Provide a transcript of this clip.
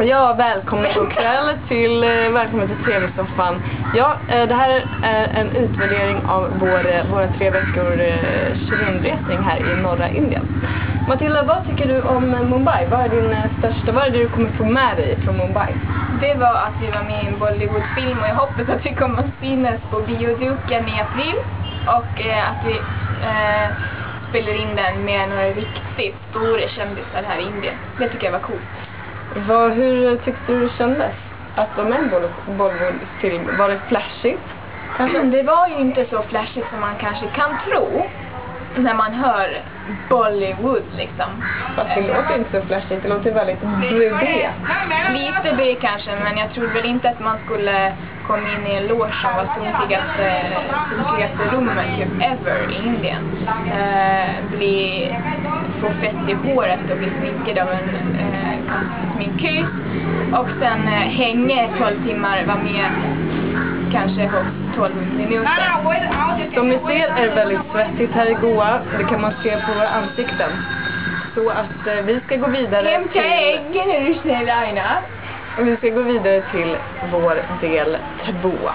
Ja, välkommen god kväll till, eh, välkommen till TV-soffan. Ja, eh, det här är en utvärdering av vår, eh, våra tre veckor eh, rundresning här i norra Indien. Matilda, vad tycker du om Mumbai? Vad är din eh, största, vad är det du kommer få med dig från Mumbai? Det var att vi var med i en Bollywoodfilm och jag hoppas att vi kommer att synas på bioduken i april och eh, att vi eh, spelar in den med några riktigt stora kändisar här i Indien. Det tycker jag var coolt. Vad, hur tyckte du det kändes att vara med i en Bolly- Bollywoodfilm? Var det flashigt? Kanske, det var ju inte så flashigt som man kanske kan tro när man hör Bollywood liksom. Fast det låter inte så flashigt, det låter väldigt bredé. Lite B kanske, men jag tror väl inte att man skulle komma in i en loge som var sunkigaste, sunkigaste rummet typ ever i Indien. Eh, bli, få fett i håret och bli sminkad av en eh, sminkös. Och sen eh, hänga i 12 timmar, vara med kanske på 12 minuter. Som ni ser är det väldigt svettigt här i Goa. Det kan man se på våra ansikten. Så att eh, vi ska gå vidare Hämta till, äggen är du snäll Aina. vi ska gå vidare till vår del två.